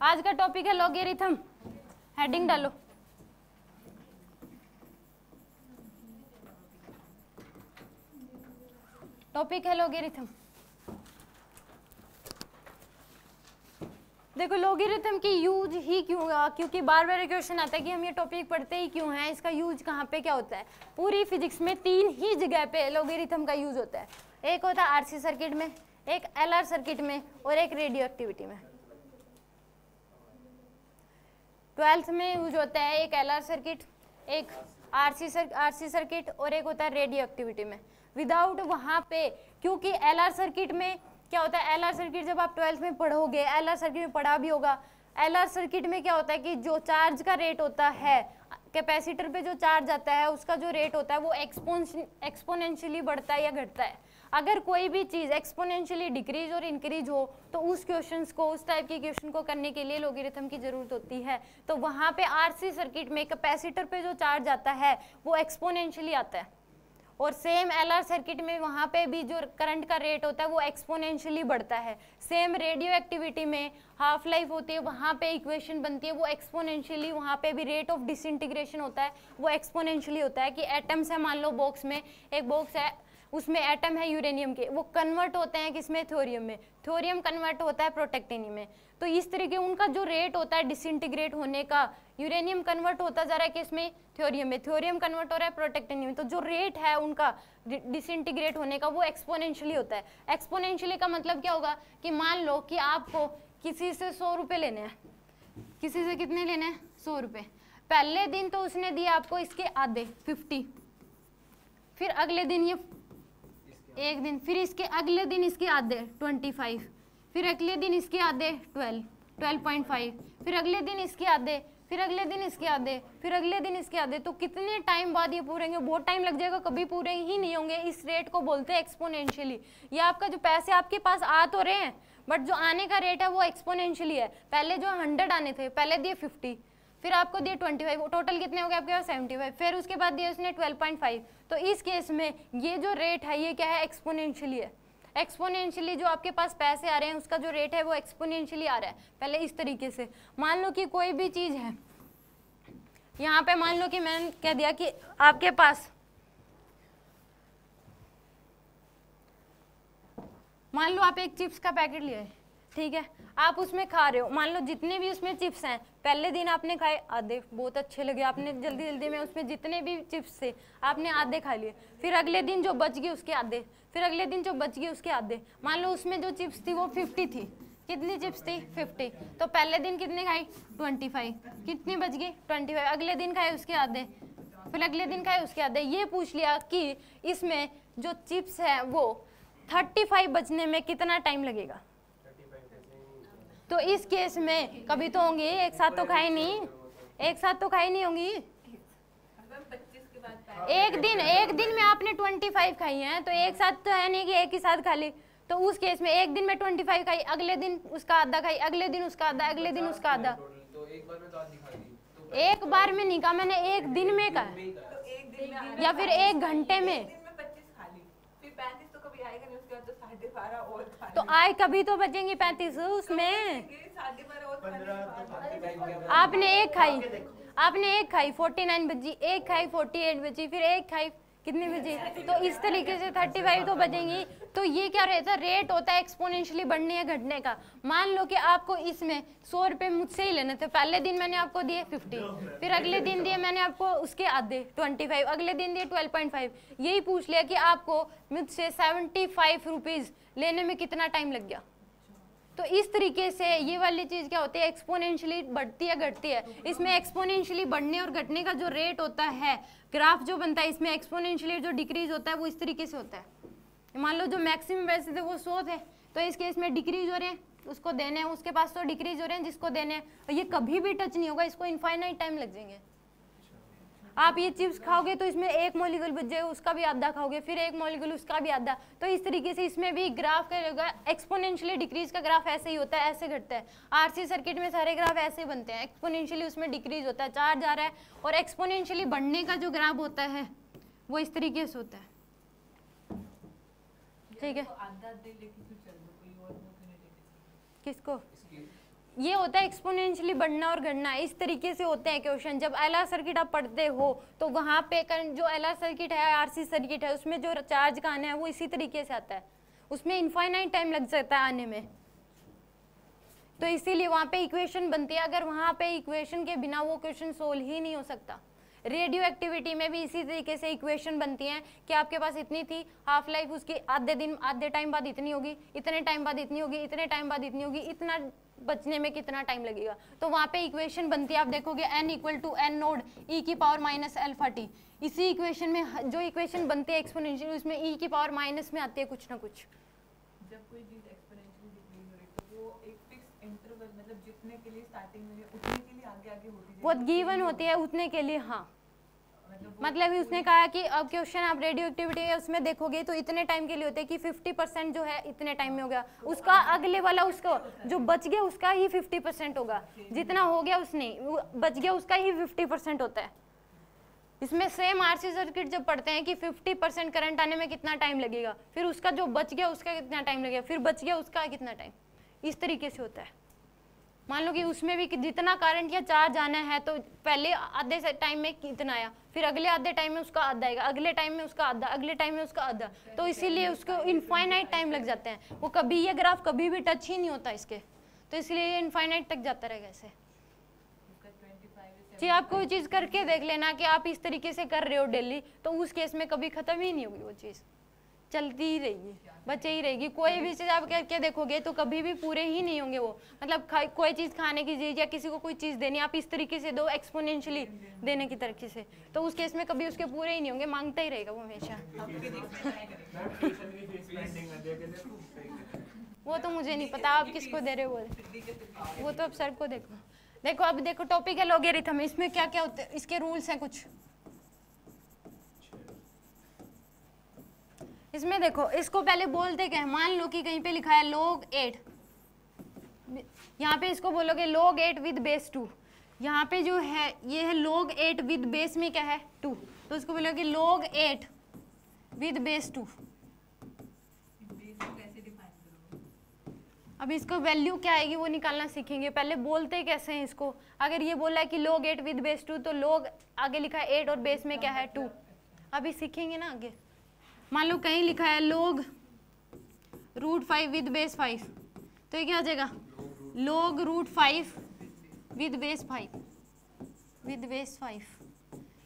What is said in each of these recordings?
आज का टॉपिक है लॉगेरिथम। हेडिंग डालो। टॉपिक है लॉगेरिथम देखो लॉगेरिथम की यूज़ ही क्यों क्योंकि बार बार क्वेश्चन आता है कि हम ये टॉपिक पढ़ते ही क्यों हैं? इसका यूज़ कहाँ पे क्या होता है? पूरी फिजिक्स में तीन ही जगह पे लॉगेरिथम का यूज़ होता है। एक होता है आरसी सर्किट में, एक एलआर सर्किट में और एक रेडियो एक्टिविटी में। ट्वेल्थ में यूज़ होता है एक एलआर सर्किट एक आरसी सर आरसी सर्किट और एक होता है रेडियो एक्टिविटी में। विदाउट वहाँ पे, क्योंकि एलआर सर्किट में क्या होता है एलआर सर्किट जब आप ट्वेल्थ में पढ़ोगे एलआर सर्किट में पढ़ा भी होगा एलआर सर्किट में क्या होता है कि जो चार्ज का रेट होता है कैपेसिटर पे जो चार्ज आता है, उसका जो रेट होता है, वो एक्सपोन एक्सपोनेंशियली बढ़ता है या घटता है। अगर कोई भी चीज़ एक्सपोनेंशियली डिक्रीज और इंक्रीज हो तो उस क्वेश्चन को, उस टाइप के क्वेश्चन को करने के लिए लोगरिथम की ज़रूरत होती है। तो वहाँ पे आरसी सर्किट में कैपेसिटर पे जो चार्ज आता है, वो एक्सपोनेंशियली आता है। और सेम एलआर सर्किट में वहाँ पे भी जो करंट का रेट होता है, वो एक्सपोनेंशियली बढ़ता है। सेम रेडियो एक्टिविटी में हाफ़ लाइफ होती है, वहाँ पे इक्वेशन बनती है, वो एक्सपोनेंशियली वहाँ पे भी रेट ऑफ़ डिसइंटीग्रेशन होता है, वो एक्सपोनेंशियली होता है। कि एटम्स है मान लो बॉक्स में एक बॉक्स है उसमें एटम है यूरेनियम के। वो कन्वर्ट होते हैं किसमें? थोरियम में। थोरियम कन्वर्ट होता है प्रोटेक्टेनियम में। तो इस तरीके उनका जो रेट होता है डिसइंटीग्रेट होने का यूरेनियम कन्वर्ट होता जा रहा है किसमें? थ्योरियम में। थ्योरियम कन्वर्ट हो रहा है प्रोटेक्टेनियम तो जो रेट है उनका डिसइंटीग्रेट होने का, वो एक्सपोनेंशियली होता है। एक्सपोनेंशियली का मतलब क्या होगा? कि मान लो कि आपको किसी से सौ रुपये लेने हैं। किसी से कितने लेने हैं? सौ रुपये पहले दिन तो उसने दिया आपको इसके आधे फिफ्टी फिर अगले दिन ये एक दिन, फिर इसके अगले दिन इसके आधे ट्वेंटी फाइव फिर अगले दिन इसके आधे ट्वेल्व ट्वेल्व पॉइंट फाइव फिर अगले दिन इसके आधे, फिर अगले दिन इसके आधे, फिर अगले दिन इसके आधे. तो कितने टाइम बाद ये पूरे होंगे बहुत टाइम लग जाएगा, कभी पूरे ही नहीं होंगे. इस रेट को बोलते हैं एक्सपोनेंशियली ये आपका जो पैसे आपके पास आ तो रहे हैं बट जो आने का रेट है वो एक्सपोनेंशियली है. पहले जो हंड्रेड आने थे, पहले दिए फिफ्टी फिर आपको ट्वेंटी फाइव टोटल कितने हो गए आपके पास? सेवेंटी फाइव फिर उसके बाद दिए उसने ट्वेल्व पॉइंट फाइव तो इस केस में ये जो रेट है, ये क्या है? एक्सपोनेंशियली है। एक्सपोनेंशियली जो आपके पास पैसे आ रहे हैं, उसका जो रेट है, वो एक्सपोनेंशियली आ रहा है। पहले इस तरीके से। मान लो कि कोई भी चीज़ है। यहाँ पे मान लो कि मैंने कह दिया कि आपके पास मान लो आप एक चिप्स का पैकेट लिए ठीक है? आप उसमें खा रहे हो। मान लो जितने भी उसमें चिप्स हैं, पहले दिन आपने खाए, आधे, बहुत अच्छे लगे। आपने जल्दी जल्दी में उसमें जितने भी चिप्स थे, आपने आधे खा लिए। फिर अगले दिन जो बच गए उसके आधे। फिर अगले दिन जो बच गए उसके आधे। मान लो उसमें जो चिप्स थी वो फिफ्टी थी। कितनी चिप्स थी? फिफ्टी तो पहले दिन कितने खाई ट्वेंटी फाइव कितनी बच गई? ट्वेंटी फाइव अगले दिन खाए उसके आधे। फिर अगले दिन खाए उसके आधे। ये पूछ लिया कि इसमें जो चिप्स है वो थर्टी फाइव बचने में कितना टाइम लगेगा? तो इस केस में कभी तो होंगी, एक साथ तो खाई नहीं, एक साथ तो खाई नहीं होंगी। एक दिन एक दिन में आपने ट्वेंटी फाइव खाई है तो एक साथ तो है नहीं कि एक ही साथ खा ली। तो उस केस में एक दिन में ट्वेंटी फाइव खाई, अगले दिन उसका आधा खाई, अगले दिन उसका आधा, अगले दिन उसका आधा। एक बार में नहीं कहा मैंने एक दिन में कहा या फिर एक घंटे में। तो आए कभी तो बचेंगे पैंतीस, उसमें? आपने एक खाई, आपने एक खाई, फोर्टी नाइन बची, एक खाई, फोर्टी एट बची, फिर एक खाई कितनी बची तो इस तरीके से थर्टी फाइव तो बचेंगी तो ये क्या रहता है? रेट होता है एक्सपोनेंशियली बढ़ने या घटने का। मान लो कि आपको इसमें सौ रुपये मुझसे ही लेने थे। पहले दिन मैंने आपको दिए फिफ्टी फिर अगले दिन दिए मैंने आपको उसके आधे ट्वेंटी फाइव अगले दिन दिए ट्वेल्व पॉइंट फाइव यही पूछ लिया कि आपको मुझसे सेवेंटी फाइव रुपीज़ लेने में कितना टाइम लग गया? तो इस तरीके से ये वाली चीज़ क्या होती है? एक्सपोनेंशियली बढ़ती है घटती है। इसमें एक्सपोनेंशियली बढ़ने और घटने का जो रेट होता है ग्राफ जो बनता है, इसमें एक्सपोनेंशियली जो डिक्रीज होता है, वो इस तरीके से होता है। मान लो जो मैक्सिमम वैसे थे वो सो थे तो इस केस में डिक्रीज हो रहे हैं, उसको देने हैं, उसके पास तो डिक्रीज हो रहे हैं, जिसको देने हैं ये कभी भी टच नहीं होगा, इसको इनफाइनाइट टाइम लग जाएँगे। आप ये चिप्स खाओगे तो इसमें एक मोलिकुल बच जाएगा उसका भी आधा खाओगे फिर एक मोलिकुल उसका भी आधा। तो इस तरीके से इसमें भी ग्राफ का एक्सपोनेंशियली डिक्रीज का ग्राफ ऐसे ही होता है ऐसे घटता है। आरसी सर्किट में सारे ग्राफ ऐसे बनते हैं। एक्सपोनेंशियली उसमें डिक्रीज होता है चार्ज आ रहा है और एक्सपोनेंशियली बढ़ने का जो ग्राफ होता है वो इस तरीके से होता है। ठीक है? किसको? ये होता है एक्सपोनेंशियली बढ़ना और घटना, इस तरीके से होते हैं क्वेश्चन जब एल सर्किट आप पढ़ते हो तो वहाँ पे जो एल सर्किट है आरसी सर्किट है, उसमें जो चार्ज का आना है, वो इसी तरीके से आता है। उसमें इनफाइनाइट टाइम लग सकता है आने में। तो इसीलिए वहाँ पे इक्वेशन बनती है। अगर वहाँ पे इक्वेशन के बिना वो क्वेश्चन सोल्व ही नहीं हो सकता। रेडियो एक्टिविटी में भी इसी तरीके से इक्वेशन बनती हैं कि आपके पास इतनी थी हाफ़ लाइफ उसकी आधे दिन, आधे टाइम बाद इतनी होगी, इतने टाइम बाद इतनी होगी, इतने टाइम बाद इतनी होगी, इतना बचने में कितना टाइम लगेगा? तो वहाँ पे इक्वेशन बनती है आप देखोगे N equal to N node E की पावर माइनस एल्फा टी इसी इक्वेशन में जो इक्वेशन बनती है एक्सपोनेंशियल उसमें ई e की पावर माइनस में आती है कुछ ना कुछ। जब कोई चीज़ एक्सपोनेंशियली डिक्रीज हो रही तो वो एक फिक्स इंटरवल मतलब जितने के लिए स्टार्टिंग में उतने के लिए आगे आगे होती है। वो गिवन होती है उतने के लिए हाँ। मतलब ही उसने कहा कि अब क्वेश्चन आप रेडियो एक्टिविटी है, उसमें देखोगे तो इतने टाइम के लिए होते हैं कि 50 परसेंट जो है इतने टाइम में हो गया। उसका अगले वाला उसको, जो बच गया उसका ही 50 परसेंट होगा। जितना हो गया उसने बच गया उसका ही 50 परसेंट होता है। इसमें सेम आरसी सर्किट जब पढ़ते हैं कि 50 परसेंट करंट आने में कितना टाइम लगेगा, फिर उसका जो बच गया उसका कितना टाइम लगेगा, फिर बच गया उसका कितना टाइम इस तरीके से होता है। मान लो कि उसमें भी जितना करंट या चार्ज आना है तो पहले आधे टाइम में कितना आया? फिर अगले आधे टाइम में उसका आधा आएगा अगले टाइम में उसका आधा अगले टाइम में उसका आधा। तो इसीलिए उसको इनफाइनाइट टाइम लग जाते हैं। वो कभी ये ग्राफ कभी भी टच ही नहीं होता इसके। तो इसलिए ये इनफाइनाइट तक जाता रहेगा ऐसे जी आप कोई चीज़ करके देख लेना कि आप इस तरीके से कर रहे हो डेली तो उस केस में कभी ख़त्म ही नहीं होगी वो चीज़। चलती ही रहेगी, बचे ही रहेगी। कोई भी चीज़ आप करके देखोगे तो कभी भी पूरे ही नहीं होंगे वो। मतलब कोई चीज़ खाने की चीज़ या किसी को कोई चीज़ देनी, आप इस तरीके से दो एक्सपोनेंशियली देने की तरीके से। तो उस केस में कभी उसके पूरे ही नहीं होंगे, माँगता ही रहेगा वो हमेशा। वो तो मुझे नहीं पता, आप किसको दे रहे हो वो तो अब सर को देखो। देखो, अब देखो टॉपिक है लोगेरिथम इसमें क्या क्या होते, इसके रूल्स हैं कुछ। इसमें देखो, इसको पहले बोलते क्या है? मान लो कि कहीं पे लिखा है लोग एट यहाँ पे इसको बोलोगे लोग एट विद बेस टू यहाँ पे जो है, ये है लोग एट विद बेस में क्या है? टू तो इसको बोलोगे लोग एट विद बेस टू अब इसको वैल्यू क्या आएगी वो निकालना सीखेंगे। पहले बोलते कैसे हैं इसको? अगर ये बोला है कि लोग एट विद बेस टू तो लोग आगे लिखा है एट और बेस में क्या है? टू अभी सीखेंगे ना आगे? मान लो कहीं लिखा है log root five with base five तो ये क्या आ जाएगा? Log root five with base five with base five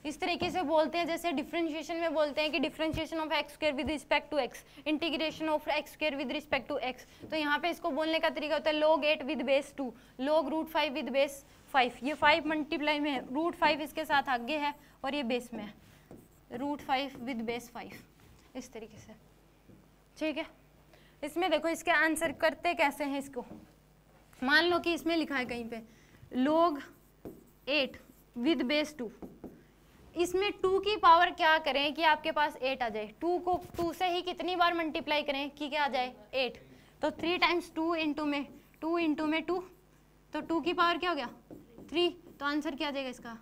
इस तरीके से बोलते हैं, जैसे डिफ्रेंशिएशन में बोलते हैं कि differentiation of X square with respect to X integration of X square with respect to X तो यहाँ पे इसको बोलने का तरीका होता है log eight with base two log root five with base five ये फाइव मल्टीप्लाई में है रूट फाइव इसके साथ आगे है और ये बेस में है root five with base five इस तरीके से। ठीक है? इसमें देखो, इसके आंसर करते कैसे हैं इसको? मान लो कि इसमें लिखा है कहीं पे log eight with base two इसमें टू की पावर क्या करें कि आपके पास एट आ जाए? टू को टू से ही कितनी बार मल्टीप्लाई करें कि क्या आ जाए? एट तो थ्री टाइम्स टू इंटू में टू इंटू में टू तो टू की पावर क्या हो गया? थ्री तो आंसर क्या आ जाएगा इसका?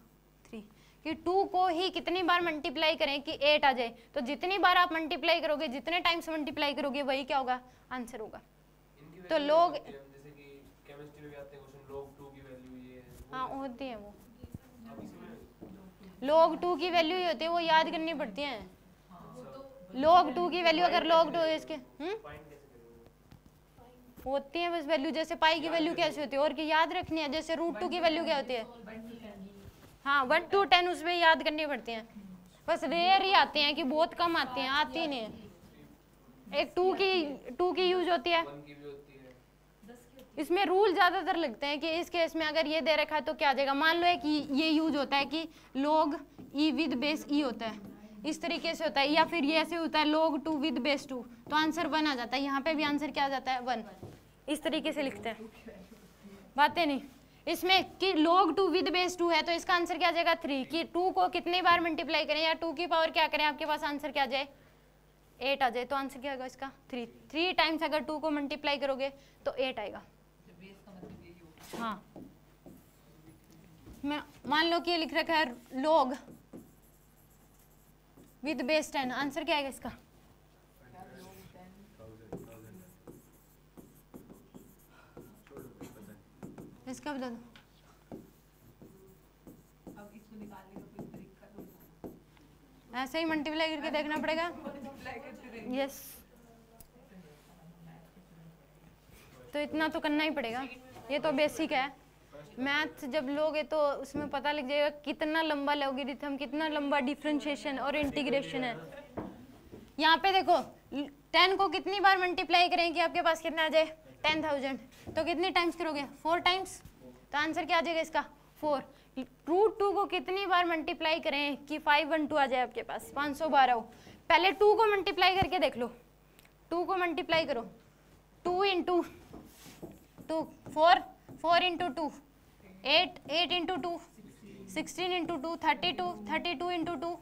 कि टू को ही कितनी बार मल्टीप्लाई करें कि एट आ जाए। तो जितनी बार आप मल्टीप्लाई करोगे जितने टाइम्स मल्टीप्लाई करोगे वही क्या होगा? आंसर होगा। तो लोग हाँ? होती है वो। लोग टू की वैल्यू ही होती है वो याद करनी पड़ती है। लोग टू की वैल्यू अगर लोग टू इसके हम्म? होती है बस वैल्यू जैसे पाई की वैल्यू कैसे होती है? और की याद रखनी है? जैसे रूट टू की वैल्यू क्या होती है? हाँ वन टू टेन उसमें याद करनी पड़ती हैं। बस रेयर ही आते हैं कि बहुत कम आते हैं, आती नहीं है। एक टू की टू की यूज़ होती है। इसमें रूल ज़्यादातर लगते हैं कि इस केस में अगर ये दे रखा है तो क्या आ जाएगा? मान लो है कि ये यूज़ होता है कि लोग ई विद बेस ई होता है। इस तरीके से होता है, या फिर ये ऐसे होता है log two with base two तो आंसर वन आ जाता है। यहाँ पे भी आंसर क्या आ जाता है? वन इस तरीके से लिखते हैं। बातें नहीं। इसमें कि लोग टू विद बेस टू है तो इसका आंसर क्या जाएगा? थ्री कि टू को कितनी बार मल्टीप्लाई करें या टू की पावर क्या करें? आपके पास आंसर क्या जाए? एट आ जाए. तो आंसर क्या होगा इसका? थ्री थ्री टाइम्स अगर टू को मल्टीप्लाई करोगे तो एट आएगा. हाँ. मैं, मान लो कि ये लिख रखा है लोग विद बेस टेन आंसर क्या आएगा इसका? इसका बता दो। तो ऐसे ही मल्टीप्लाई करके देखना पड़ेगा। यस तो इतना तो करना ही पड़ेगा। ये तो बेसिक है। मैथ जब लोगे तो उसमें पता लग जाएगा कितना लंबा लॉगरिथम कितना लंबा डिफ्रेंशिएशन और इंटीग्रेशन है। यहाँ पे देखो टेन को कितनी बार मल्टीप्लाई करें कि आपके पास कितना आ जाए? Ten thousand. तो कितने टाइम्स करोगे? फोर टाइम्स तो आंसर क्या आ जाएगा इसका? फोर रूट टू को कितनी बार मल्टीप्लाई करें कि फाइव वन टू आ जाए आपके पास? पाँच सौ बारह हो। पहले टू को मल्टीप्लाई करके देख लो। टू को मल्टीप्लाई करो। Two into two four four into two eight eight into two sixteen into two thirty two thirty two into two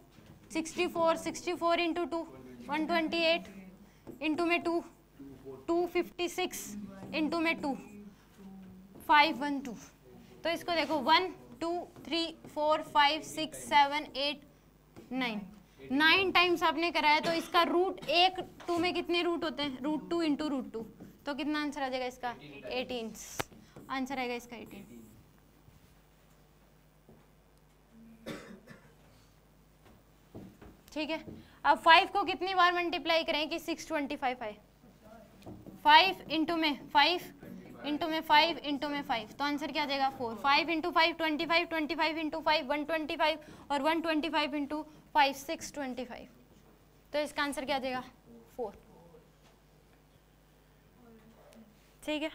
sixty four sixty four into two one twenty eight into में two two fifty six into में two, five one two. तो इसको देखो, one, two, three, four, five, six, seven, eight, nine. Nine times आपने कराया तो इसका root एक टू में कितने रूट होते हैं? Root two into root two तो कितना आंसर आ जाएगा इसका? एटीन आंसर आएगा इसका एटीन ठीक है? अब फाइव को कितनी बार मल्टीप्लाई करें कि सिक्स ट्वेंटी फाइव आए? फाइव इंटू में फाइव इंटू में फाइव इंटू में फाइव। तो आंसर क्या जाएगा? Four. Five into five, twenty five twenty five into five, one twenty five और one twenty five into five, six twenty five. तो इसका आंसर क्या जाएगा? फोर। ठीक है?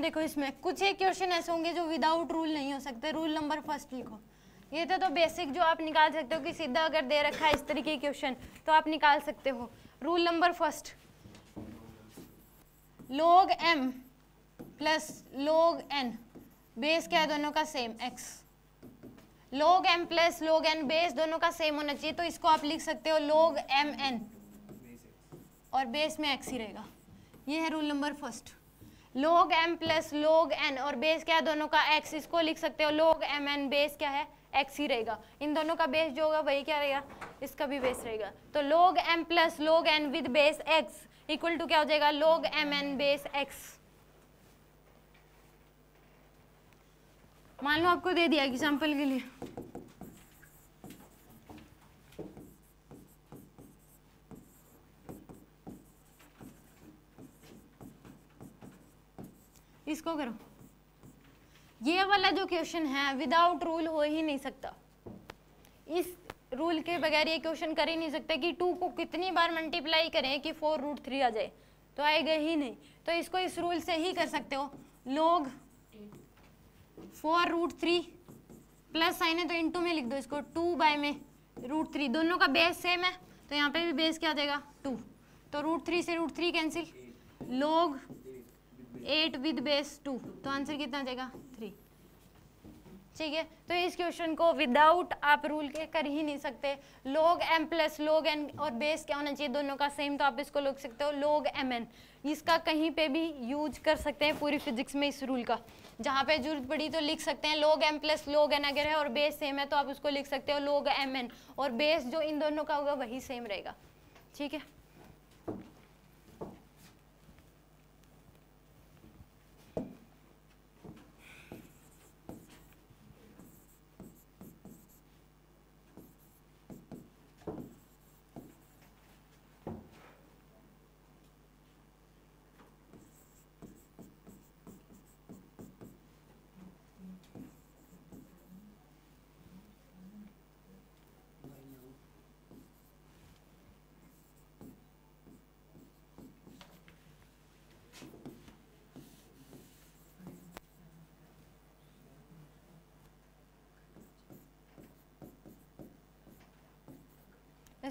देखो इसमें कुछ एक क्वेश्चन ऐसे होंगे जो विदाउट रूल नहीं हो सकते। रूल नंबर फ़र्स्ट लिखो। ये तो तो बेसिक जो आप निकाल सकते हो कि सीधा अगर दे रखा है इस तरीके के क्वेश्चन तो आप निकाल सकते हो। Rule number first log M plus log N base क्या है? दोनों का same X log M plus log N base दोनों का सेम होना चाहिए तो इसको आप लिख सकते हो लोग एम एन और बेस में एक्स ही रहेगा। ये है rule number first log M plus log N और बेस क्या है? दोनों का एक्स इसको लिख सकते हो। लोग एम एन बेस क्या है? एक्स ही रहेगा। इन दोनों का बेस जो होगा, वही क्या रहेगा? इसका भी बेस रहेगा। तो log M plus log N with base X equal to क्या हो जाएगा? लोग एम एन बेस एक्स मान लो आपको दे दिया एग्ज़ाम्पल के लिए। इसको करो। ये वाला जो क्वेश्चन है विदाउट रूल हो ही नहीं सकता। इस रूल के बगैर ये क्वेश्चन कर ही नहीं सकते कि टू को कितनी बार मल्टीप्लाई करें कि फोर रूट थ्री आ जाए। तो आएगा ही नहीं। तो इसको इस रूल से ही कर सकते हो। Log four root three plus sign है तो इंटू में लिख दो इसको। टू बाय में रूट थ्री दोनों का बेस सेम है तो यहाँ पे भी बेस क्या जाएगा? टू तो रूट थ्री से root three cancel log eight with base two तो आंसर कितना थ्री ठीक है? तो इस क्वेश्चन को विदाउट आप रूल के कर ही नहीं सकते। Log M plus log N और बेस क्या होना चाहिए? दोनों का सेम तो आप इसको लिख सकते हो। लोग एम एन इसका कहीं पे भी यूज़ कर सकते हैं पूरी फिजिक्स में इस रूल का। जहाँ पे ज़रूरत पड़ी तो लिख सकते हैं। लोग एम प्लस लोग एन अगर है और बेस सेम है तो आप उसको लिख सकते हो। लोग एम एन और बेस जो इन दोनों का होगा वही सेम रहेगा। ठीक है?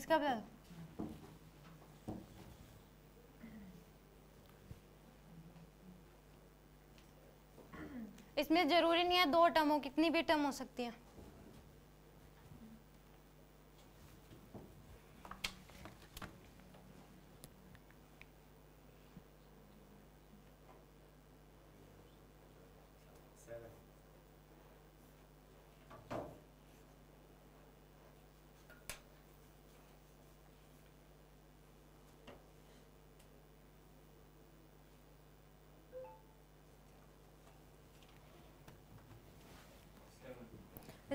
बता इसमें ज़रूरी नहीं है दो टर्म हो कितनी भी टर्म हो सकती है।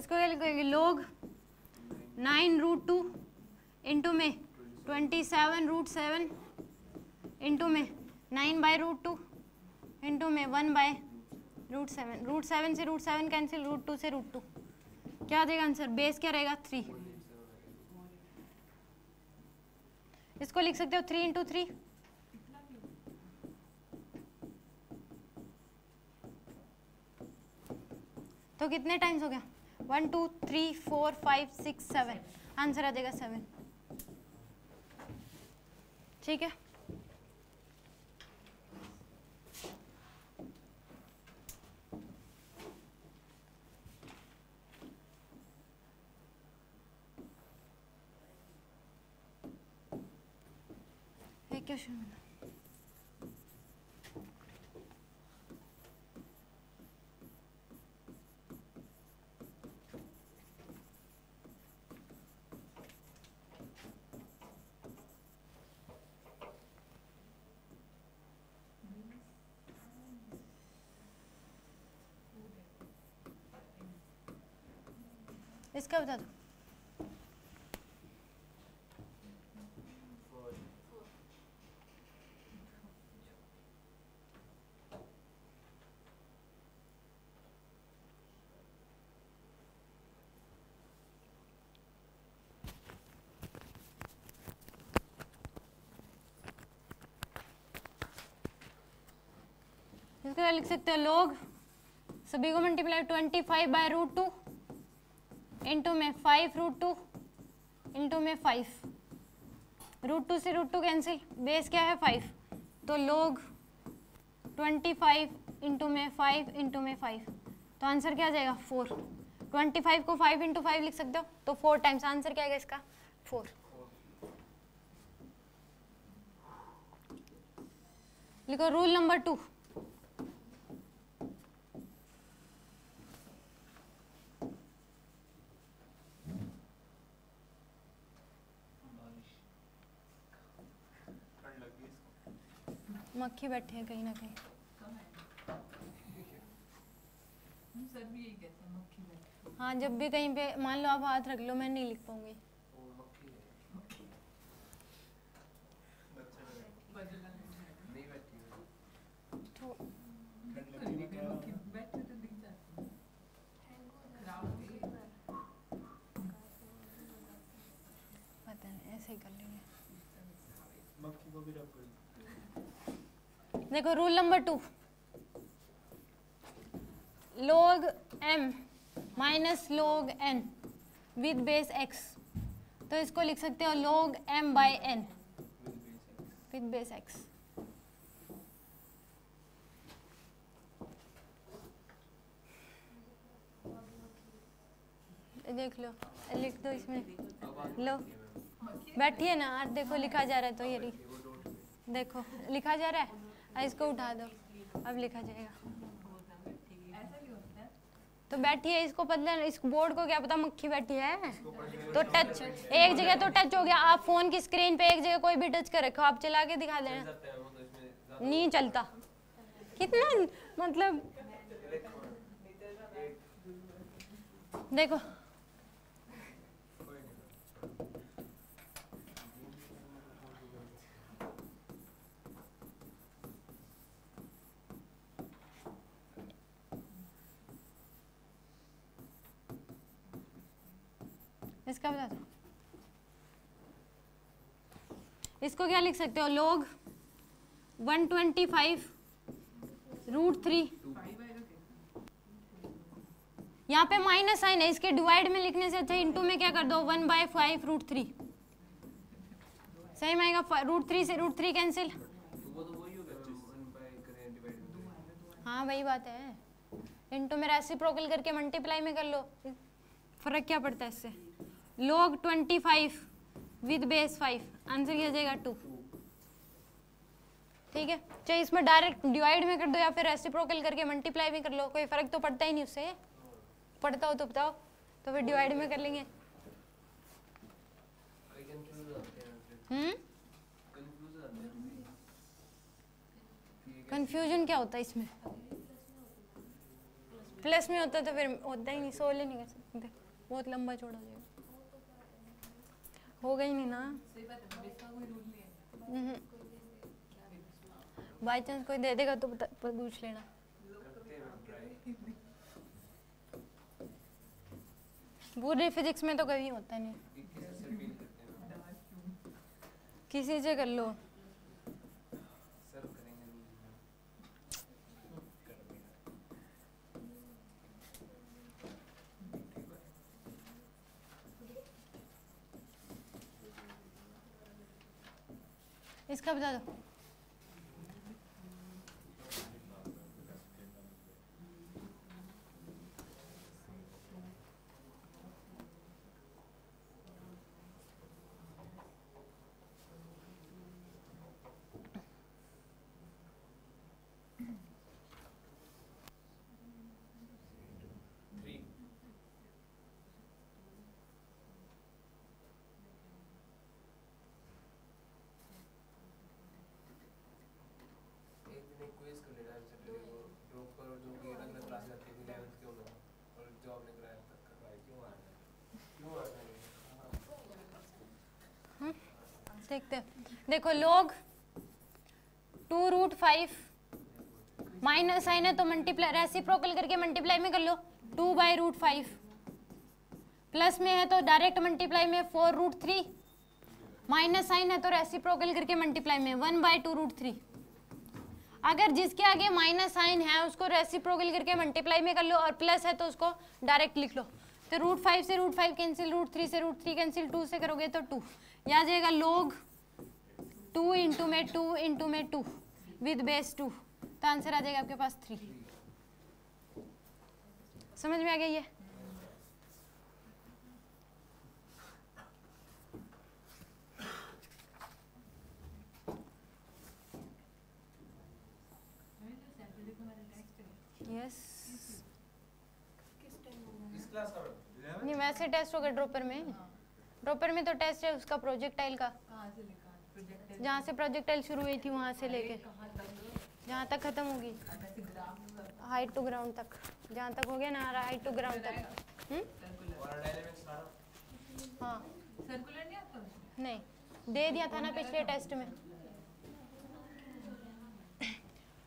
इसको क्या लिखोगे log nine root two into में twenty seven root seven into में nine by root two into में one by root seven. Root seven से root seven cancel, root two से रूट टू। क्या देगा आंसर? बेस क्या रहेगा? थ्री। इसको लिख सकते हो? Three into three. तो कितने टाइम्स हो गया? One two three four five six seven answer आ जाएगा सेवन ठीक है? क्वेश्चन मिला इसका बता लिख सकते हो लोग। सभी को multiply twenty five by root two into में फाइव रूट टू इंटू में फाइव रूट टू से रूट टू कैंसिल बेस क्या है? फाइव तो लोग ट्वेंटी फाइव इंटू में फाइव इंटू में फाइव तो आंसर क्या आ जाएगा? फोर ट्वेंटी फाइव को फाइव इंटू फाइव लिख सकते हो? तो फोर टाइम्स आंसर क्या आएगा इसका? फोर लिखो रूल नंबर टू मक्खी बैठे हैं कहीं ना कहीं। सर भी यही कहते हैं मक्खी हाँ जब भी कहीं पे मान लो आप हाथ रख लो मैं नहीं लिख पाऊँगी बदला तो मक्खी बैठे तो दिख जाती है खराब हो गई पता नहीं ऐसे ही कर लेंगे मक्खी को भी रब कर देखो rule number two log m minus log n with base x. तो इसको लिख सकते हो, log m by n with base x. देख लो, लिख दो इसमें। लो। बैठिए ना, आज देखो लिखा जा रहा है तो ये देखो, लिखा जा रहा है? इसको उठा दो। अब लिखा जाएगा। भी होता है तो इसको पतला, इस बोर्ड को क्या पता मक्खी बैठी है? तो टच एक जगह तो टच हो गया। आप फ़ोन की स्क्रीन पे एक जगह कोई भी टच कर रखो आप चला के दिखा देना। नहीं चलता। कितना मतलब देखो। इसका बता दो इसको क्या लिख सकते हो? लोग 125 रूट थ्री फाइव आएगा कैसे यहाँ पे माइनस साइन है, इसके डिवाइड में लिखने से अच्छा इंटू में क्या कर दो? One by five root three सही में रूट थ्री से रूट थ्री कैंसिल हाँ वही बात है। इंटू में रेसिप्रोकल करके मल्टीप्लाई में कर लो। फ़र्क क्या पड़ता है इससे? Twenty five with base five answer क्या जाएगा टू ठीक है? चाहे इसमें डायरेक्ट डिवाइड में कर दो या फिर रेसिप्रोकल करके मल्टीप्लाई में कर लो, कोई फ़र्क तो पड़ता ही नहीं उससे। पड़ता हो तो बताओ तो फिर डिवाइड में कर लेंगे। कंफ्यूज होते फिर हम्म? कंफ्यूजन क्या होता है इसमें? प्लस में होता तो फिर होता ही नहीं, सोल्व नहीं कर सकते। बहुत लंबा हो जाएगा होगा गई नहीं ना। सही बात है बेस का कोई रूल नहीं है बाई चांस कोई दे देगा तो पूछ लेना। पूरी फिजिक्स में तो कभी होता नहीं। हैं किसी से कर लो सर्व करेंगे इसका बता दो। थ्री एक दिन एक क्विज कर लेना सैटरडे को ग्रुप पर जो कि अलग अलग क्लास जाती थी 11th के उन्होंने और जो आपने कराया तक करवाई क्यों आ रहा है क्यों आ रहा है देखते। देखो log two root five minus sign है तो मल्टीप्लाई रेसिप्रोकल करके मल्टीप्लाई में कर लो। Two by root five plus में है तो डायरेक्ट मल्टीप्लाई में four root three minus sign है तो रेसिप्रोकल करके मल्टीप्लाई में one by two root three अगर जिसके आगे माइनस साइन है, उसको रेसी रेसिप्रोकल करके मल्टीप्लाई में कर लो और प्लस है तो उसको डायरेक्ट लिख लो। तो रूट फाइव से root five cancel root three से रूट थ्री कैंसिल टू से करोगे तो टू या आ जाएगा लोग टू इंटू में टू इंटू में टू विद बेस टू तो आंसर आ जाएगा आपके पास थ्री समझ में आ है टेस्ट है यस इस क्लास नहीं वैसे टेस्ट होगा ड्रॉपर में। ड्रॉपर में तो टेस्ट है उसका प्रोजेक्टाइल का। जहाँ से। प्रोजेक्टाइल शुरू हुई थी वहाँ से लेके। जहाँ तक खत्म होगी। हाइट टू ग्राउंड तक। जहाँ तक हो गया ना हाइट टू ग्राउंड तक। हम्म? हाँ। नहीं आता उसमें? नहीं दे दिया था ना पिछले टेस्ट में।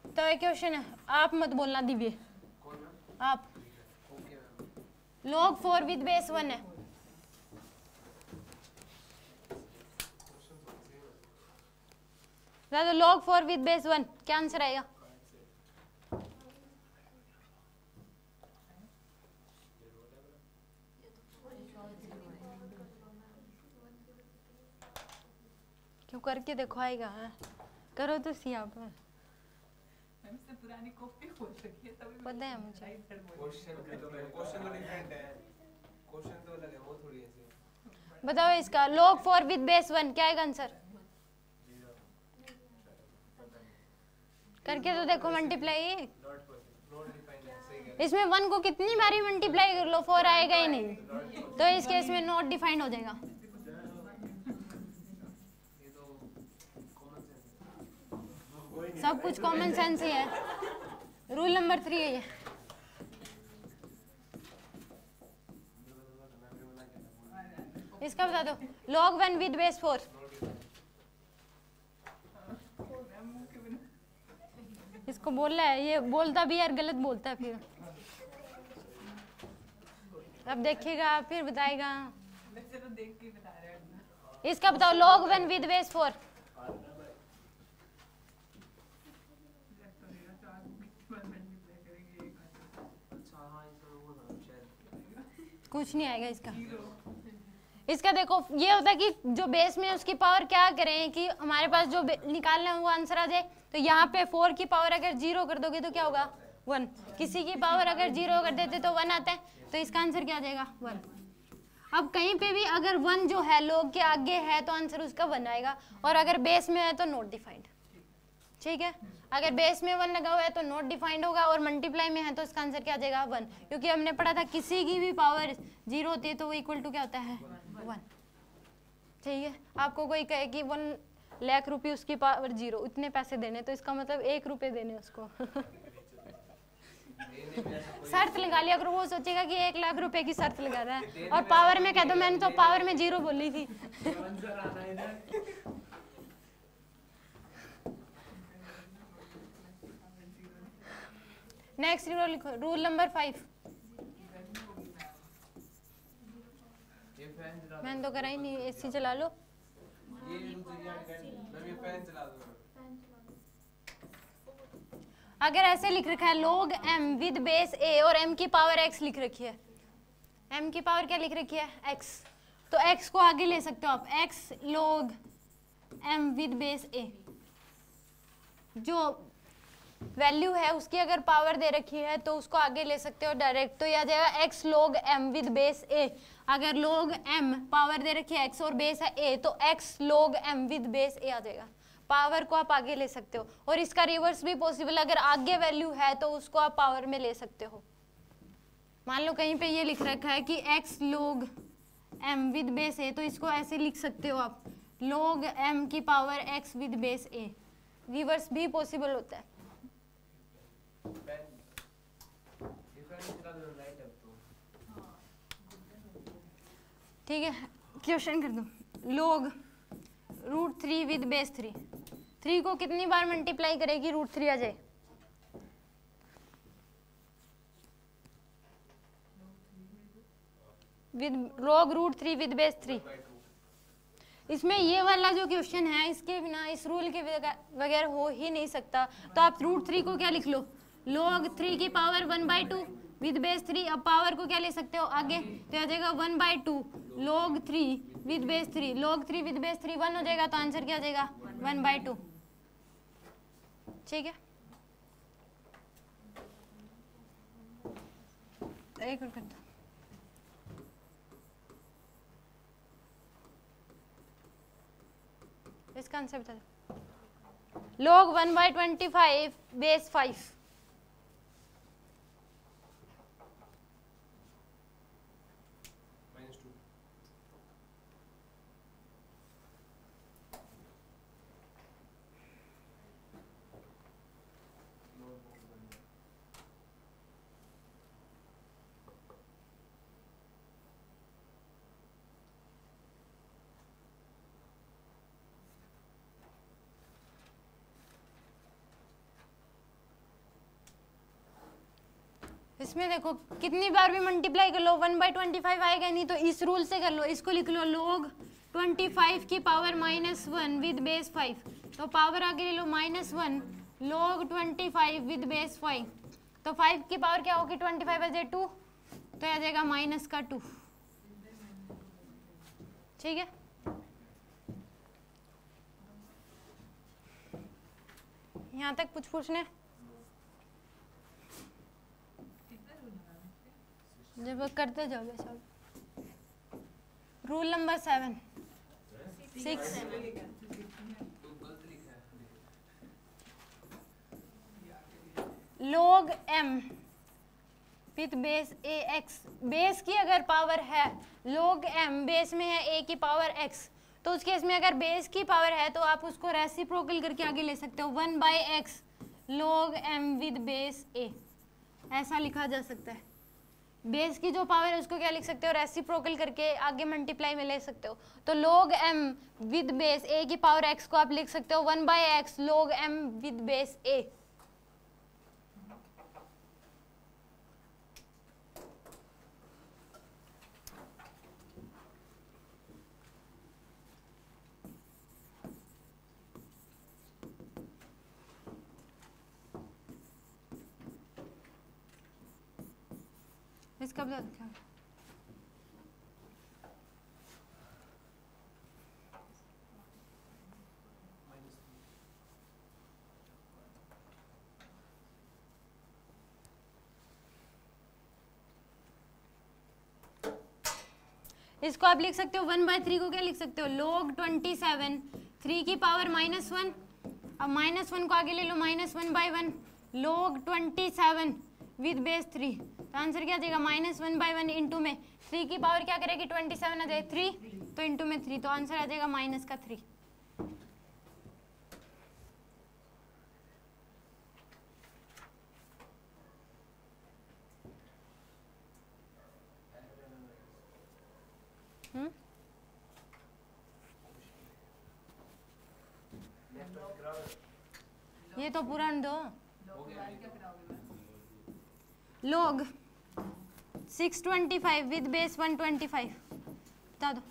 तो एक क्वेश्चन है आप मत बोलना दिव्य। आप। Log four with base one है। दादा log four with base one क्या आंसर आएगा? क्यों करके देखो आएगा हाँ? करो तो सी आप पुरानी कॉपी हो रखी है तभी पता है मुझे। क्वेश्चन क्वेश्चन तो डिफरेंट है। क्वेश्चन तो अलग है वो थोड़ी ऐसे। बताओ इसका log four with base one क्या आएगा आंसर करके तो देखो मल्टीप्लाई इसमें वन को कितनी बारी मल्टीप्लाई कर लो फोर आएगा ही नहीं। तो इस केस में नॉट डिफाइंड हो जाएगा। तो सब कुछ कॉमन सेंस ही है। रूल नंबर थ्री है ये। इसका बता दो। Log one with base four इसको बोल रहा है, ये बोलता भी और गलत बोलता है फिर। अब देखिएगा, फिर बताएगा। वैसे इसका बताओ, log one with base four. कुछ नहीं आएगा इसका। इसका देखो, ये होता है कि जो बेस में उसकी पावर क्या करें कि हमारे पास जो निकालना है, वो आंसर आ जाए। तो यहाँ पे फोर की पावर अगर ज़ीरो कर दोगे तो क्या होगा? वन। किसी की पावर अगर ज़ीरो कर देते तो वन आता है। तो इसका आंसर क्या आ जाएगा? वन। अब कहीं पे भी अगर वन जो है, लोग के आगे है तो आंसर उसका वन आएगा। और अगर बेस में है तो नोट डिफाइंड। ठीक है? अगर बेस में वन लगा हुआ है तो नोट डिफाइंड होगा और मल्टीप्लाई में है तो इसका आंसर क्या आ जाएगा? वन। क्योंकि हमने पढ़ा था किसी की भी पावर ज़ीरो होती है तो वो इक्वल टू क्या होता है? वन। ठीक है? आपको कोई कहे कि वन लाख रुपये उसकी पावर ज़ीरो, इतने पैसे देने तो इसका मतलब एक रुपये देने उसको। शर्त लगा लिया अगर वो सोचेगा कि एक लाख रुपए की शर्त लगा रहा है, और पावर में कह दो, मैंने तो पावर में ज़ीरो बोली थी। Next rule rule number five मैंने तो करा ही नहीं एसी चला लो। अगर ऐसे लिख रखा है, log m with base a और m की पावर x लिख रखी है। M की पावर क्या लिख रखी है? X तो x को आगे ले सकते हो आप। X log m with base a जो वैल्यू है, उसकी अगर पावर दे रखी है तो उसको आगे ले सकते हो डायरेक्ट तो यह जाएगा x log m with base a अगर लोग एम पावर दे रखी है एक्स और बेस है ए तो x log m with base a आ जाएगा। पावर को आप आगे ले सकते हो। और इसका रिवर्स भी पॉसिबल अगर आगे वैल्यू है तो उसको आप पावर में ले सकते हो। मान लो कहीं पे ये लिख रखा है कि x log m with base a तो इसको ऐसे लिख सकते हो आप। Log m की power x with base a reverse भी पॉसिबल होता है फ़ैन ये फ़ैन चला दो लाइट अब तो ठीक है, क्वेश्चन कर दो। log root three with base three three को कितनी बार मल्टीप्लाई करेगी रूट थ्री आ जाए? With log root three with base three इसमें ये वाला जो क्वेश्चन है, इसके बिना, इस रूल के वगैरह हो ही नहीं सकता। तो आप रूट थ्री को क्या लिख लो? Log थ्री की power one by two with base three अब पावर को क्या ले सकते हो? आगे तो आ जाएगा one by two log three with base three log three with base three one हो जाएगा तो आंसर क्या आ जाएगा? वन बाई टू ठीक है? एक और कर दो इसका आंसर बता दो। Log one by twenty five base five minus two इसमें देखो, कितनी बार भी मल्टीप्लाई कर लो वन बाई ट्वेंटी फाइव आएगा नहीं तो इस रूल से कर लो, इसको लिख लो log ट्वेंटी फाइव की power minus one with base five तो पावर आगे ले लो minus one log twenty five with base five तो फाइव की पावर क्या होगी? ट्वेंटी फाइव बजे टू तो आ जाएगा माइनस का टू ठीक है? यहाँ तक कुछ पूछने जब करते जाओगे वैसा rule number seven six log m. With base a x base की अगर पावर है, log m बेस में है a की पावर x तो उस केस में अगर बेस की पावर है तो आप उसको रेसिप्रोकल करके आगे ले सकते हो। One by x log m with base a. ऐसा लिखा जा सकता है। बेस की जो पावर है, उसको क्या लिख सकते हो? रेसिप्रोकल करके आगे मल्टीप्लाई में ले सकते हो। तो लोग एम विद बेस ए की पावर एक्स को आप लिख सकते हो। One by x log m with base a इसका आप लिख सकते हो वन बाय थ्री को क्या लिख सकते हो? लोग ट्वेंटी सेवन थ्री की पावर माइनस वन अब माइनस वन को आगे ले लो minus one by one log twenty seven with base three तो आंसर क्या जाएगा minus one by one into में थ्री की पावर क्या करेगी? ट्वेंटी सेवन आ जाए थ्री तो इंटू में थ्री तो आंसर आ जाएगा माइनस का थ्री hmm? ये तो पूरा दो। लोग 625 विद बेस 125 बता दो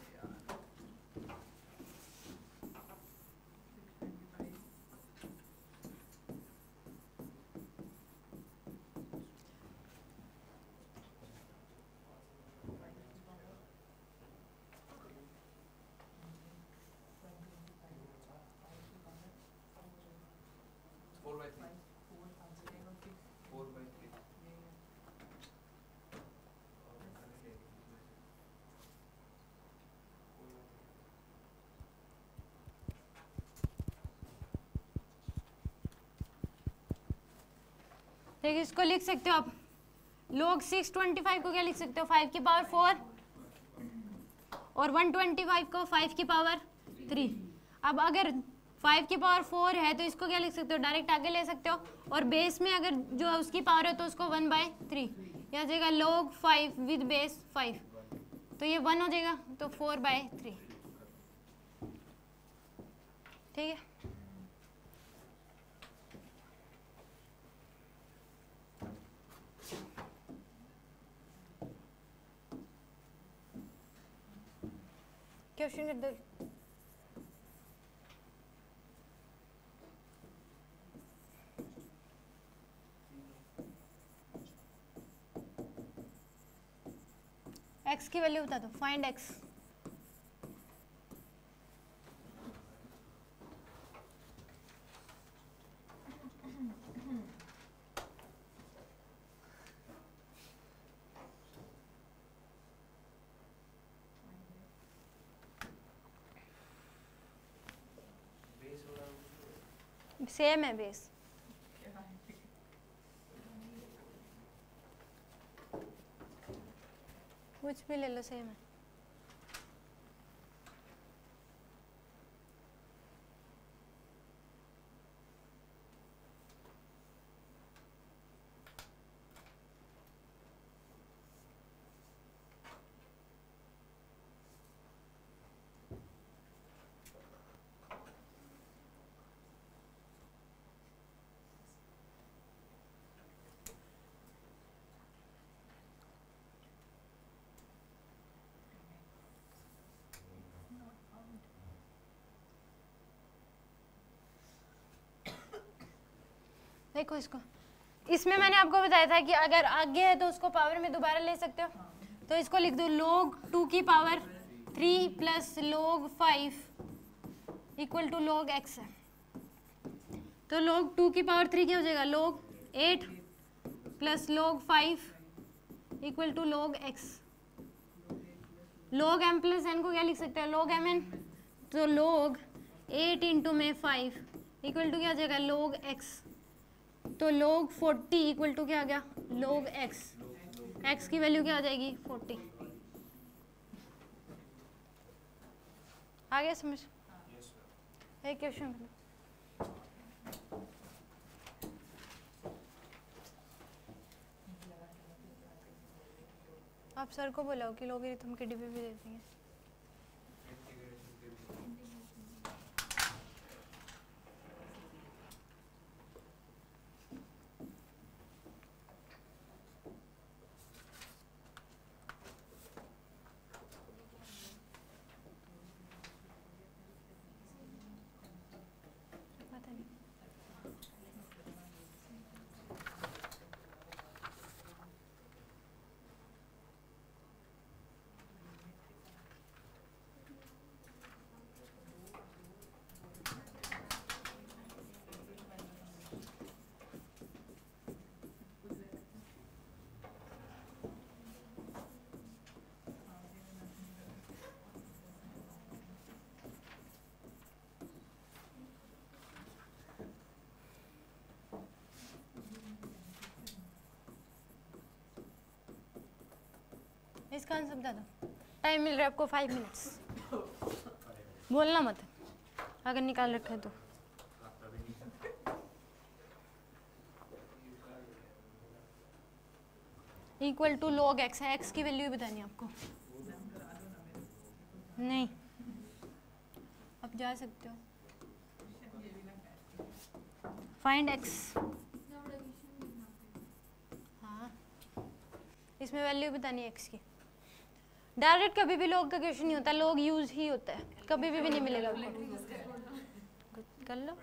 four by three four by three देखिए इसको लिख सकते हो आप। लोग 625 को क्या लिख सकते हो? 5 की पावर 4 और 125 को 5 की पावर 3 अब अगर 5 की पावर 4 है तो इसको क्या लिख सकते हो? डायरेक्ट आगे ले सकते हो। और बेस में अगर जो है उसकी पावर है तो उसको 1 बाय थ्री यहाँ जाएगा लोग 5 विद बेस 5 तो ये 1 हो जाएगा तो 4 बाय थ्री ठीक है? क्वेश्चन दो एक्स की वैल्यू बता दो फाइंड एक्स बेस वाला सेम है बेस कुछ भी ले लो सेम है देखो इसको। इसमें मैंने आपको बताया था कि अगर आगे है तो उसको पावर में दोबारा ले सकते हो। तो इसको लिख दो लोग टू की power three plus log five equal to log x है। तो लोग टू की पावर थ्री क्या हो जाएगा? Log eight plus log five equal to log x log m plus n को क्या लिख सकते हैं? लोग एम एन तो लोग एट इंटू में फाइव इक्वल टू क्या आ जाएगा? लोग एक्स तो लोग फोर्टी इक्वल टू क्या आ गया? लोग एक्स एक्स की वैल्यू क्या आ जाएगी? फोर्टी आ गया समझ? एक क्वेश्चन आप सर को बुलाओ कि लोग रिथम के डिब्बे भी देते हैं पता नहीं इसका आंसर बता दो। टाइम मिल रहा है आपको फाइव मिनट्स बोलना मत। अगर निकाल रखा तो। इक्वल टू लॉग एक्स है। एक्स की वैल्यू बतानी आपको। नहीं। आप जा सकते हो। फाइंड एक्स हाँ। इसमें वैल्यू बतानी एक्स की। डायरेक्ट कभी भी लोग का क्वेश्चन नहीं होता लोग यूज़ ही होता है। कभी भी, भी नहीं मिलेगा। कर लो।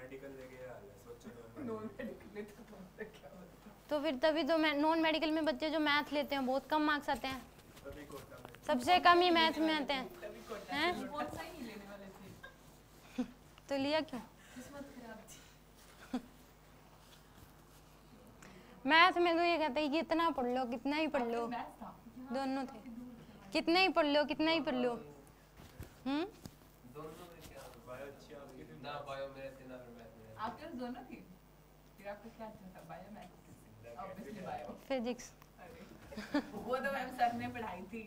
तो फिर तभी तो नॉन मेडिकल में बच्चे जो मैथ लेते हैं बहुत कम मार्क्स आते हैं। सबसे कम ही मैथ में आते हैं। हैं? तो लिया क्यों? मैथ में तो ये कहते हैं कि इतना पढ़ लो कितना ही पढ़ लो। दोनों थे। कितना ही पढ़ लो कितना ही पढ़ लो। हम्म? दोनों में क्या बायो अच्छी आपकी थी ना बायो में थी ना फिर मैथ में आपके दोनों थी फिर आपका क्या अच्छा था bio math obviously bio physics वो तो मैम सर ने पढ़ाई थी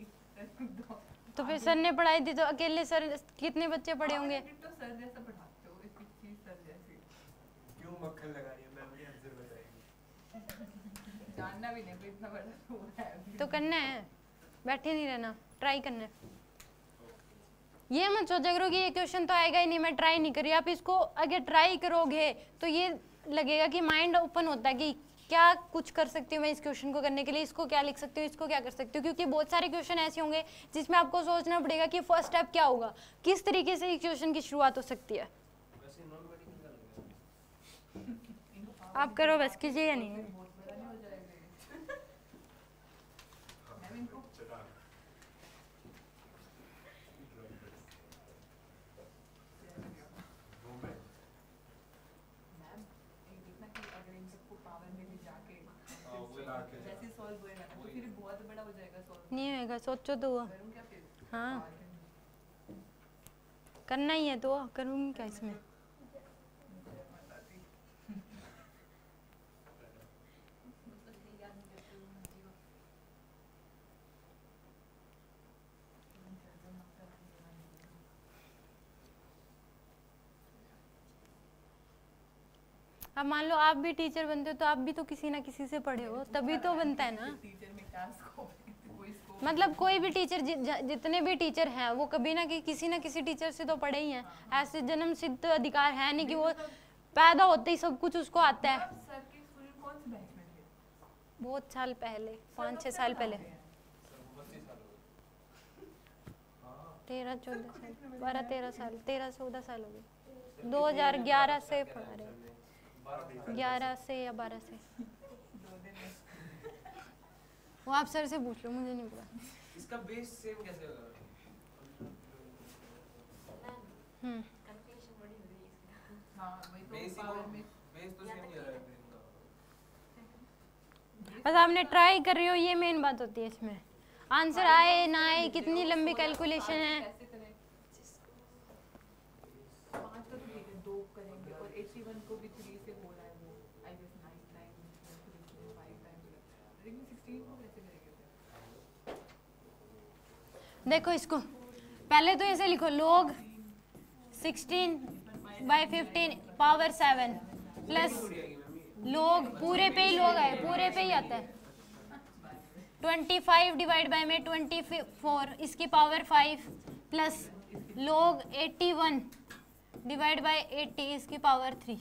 तो फिर सर ने पढ़ाई थी तो अकेले सर कितने बच्चे पढ़े होंगे? तो सर जैसा पढ़ाते हो इस चीज़ सर जैसी क्यों मक्खन लगा रही है? मैम ने आंसर बताएगी जानना भी नहीं इतना बड़ा है तो करना है। बैठे नहीं रहना ट्राई करना। है ये मत सोचा करो कि ये क्वेश्चन तो आएगा ही नहीं, मैं ट्राई नहीं करी। आप इसको अगर ट्राई करोगे तो ये लगेगा कि माइंड ओपन होता है कि क्या कुछ कर सकती हूँ मैं इस क्वेश्चन को करने के लिए, इसको क्या लिख सकती हूँ, इसको क्या कर सकती हूँ? क्योंकि बहुत सारे क्वेश्चन ऐसे होंगे जिसमें आपको सोचना पड़ेगा कि फ़र्स्ट स्टेप क्या होगा। किस तरीके से इस क्वेश्चन की शुरुआत हो सकती है? आप करो बस कीजिए या नहीं बहुत बड़ा नहीं हो जाएगा ये। मैम इनको चटा वुमेन मैम ये देखना कि अगर इन सबको पावर में ले जाके हाँ, वो ला के। जैसे सॉल्व होएगा ना तो फिर बहुत बड़ा हो जाएगा सॉल्व नहीं होएगा, सोचो तो। हाँ। करना ही है तो करूँगी क्या इसमें। अब मान लो आप भी टीचर बनते हो तो आप भी तो किसी ना किसी से पढ़े हो, तभी तो बनता है ना। टीचर में क्या स्कोप है कोई स्कोप मतलब कोई भी टीचर जि, ज- जितने भी टीचर हैं वो कभी ना कि, किसी ना किसी टीचर से तो पढ़े ही हैं। ऐसे जन्म सिद्ध अधिकार है नहीं कि वो पैदा होते ही सब कुछ उसको आता है। बहुत साल पहले पाँच छः साल पहले। तेरह चौदह साल बारह तेरह साल तेरह चौदह साल हो गए। दो हज़ार ग्यारह से पढ़ा रहे ग्यारह से या बारह से। वो आप सर से पूछ लो मुझे नहीं पता। इसका बेस सेम कैसे होगा? हम्म। हाँ तो ही बेस तो सेम ही है बस आपने ट्राई कर रही हो ये मेन बात होती है इसमें। आंसर आए ना आए कितनी लंबी कैलकुलेशन है कैसे करें पाँच तो ठीक है दो करेंगे और 81 को भी 3 से बोला है वो आई गेस 9 9 5 टाइम्स लेकिन 16 को कैसे करेंगे फिर देखो इसको। पहले तो ऐसे लिखो लोग 16 बाय 15 पावर 7 प्लस लोग पूरे पे ही लोग आए पूरे पे ही आता है। 25 डिवाइड बाय में 24 इसकी पावर 5 प्लस लोग 81 डिवाइड बाय 80 इसकी पावर 3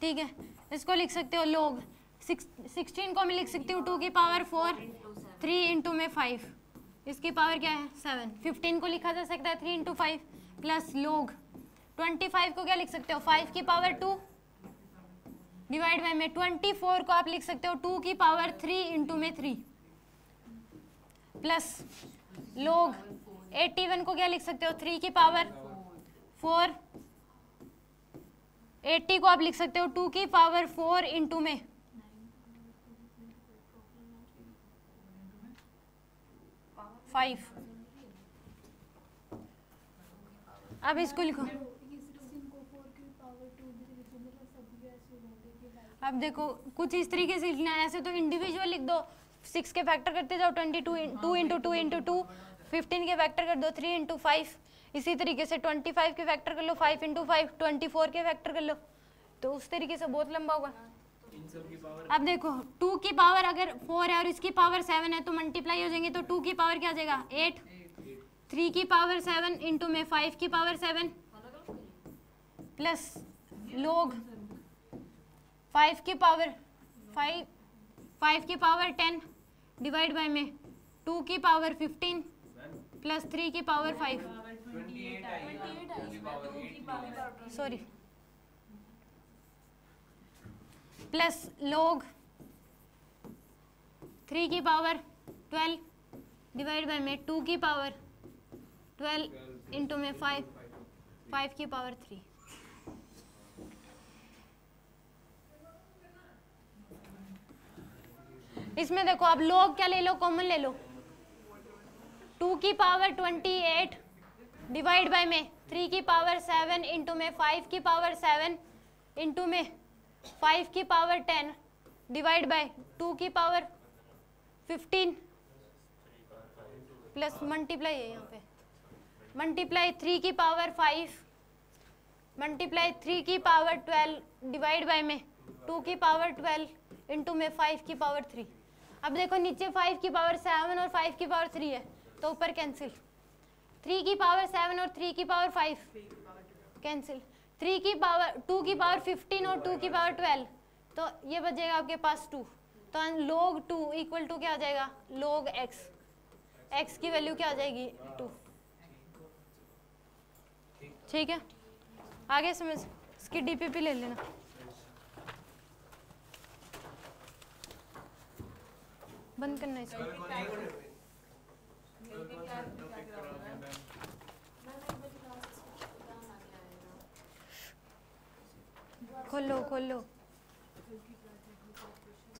ठीक है? इसको लिख सकते हो लोग सिक्सटीन को मैं लिख सकती हूँ टू की पावर फोर थ्री इंटू में फाइव इसकी पावर क्या है? सेवन फिफ्टीन को लिखा जा सकता है three into five plus log twenty five को क्या लिख सकते हो? फाइव की पावर टू डिवाइड बाय में ट्वेंटी फोर को आप लिख सकते हो टू की पावर थ्री इंटू में three plus log eighty one को क्या लिख सकते हो? थ्री की पावर फोर एट्टी को आप लिख सकते हो टू की पावर फोर इंटू में. फाइव अब इसको लिखो अब देखो, कुछ इस तरीके से लिखना है, ऐसे तो इंडिविजुअल लिख दो। सिक्स के फैक्टर करते जाओ twenty two two into two into two fifteen के फैक्टर कर दो थ्री इंटू फाइव इसी तरीके से ट्वेंटी फाइव के फैक्टर कर लो five into five twenty four के फैक्टर कर लो। तो उस तरीके से बहुत लंबा होगा। अब देखो टू की पावर अगर फोर है और इसकी पावर सेवन है तो मल्टीप्लाई हो जाएँगे तो टू की पावर क्या आ जाएगा? एट थ्री की पावर सेवन इंटू में फाइव की power seven plus log five की पावर फाइव फाइव की पावर टेन डिवाइड बाय में टू की पावर फिफ्टीन प्लस थ्री की power five sorry plus log three की पावर ट्वेल्व डिवाइड बाय में two की पावर ट्वेल्व इंटू में five five की पावर थ्री इसमें देखो अब लोग क्या ले लो? कॉमन ले लो. टू की power twenty eight divide by में थ्री की पावर सेवन इंटू में फाइव की पावर सेवन इंटू में फाइव की power ten divide by two की पावर फिफ्टीन प्लस मल्टीप्लाई है यहाँ पे मल्टीप्लाई थ्री की पावर फाइव मल्टीप्लाई थ्री की पावर ट्वेल्व डिवाइड बाय में टू की पावर ट्वेल्व इंटू में फाइव की पावर थ्री अब देखो नीचे फाइव की पावर सेवन और फाइव की पावर थ्री है तो ऊपर कैंसिल थ्री की पावर सेवन और थ्री की पावर फाइव कैंसिल थ्री की पावर टू की पावर फिफ्टीन और टू की पावर ट्वेल्व तो ये बचेगा आपके पास टू तो लोग टू इक्वल टू क्या आ जाएगा? लोग एक्स एक्स की वैल्यू क्या आ जाएगी? टू ठीक है? आगे समझ, इसकी डीपीपी ले लेना. बंद करना इसको. खोलो खोलो।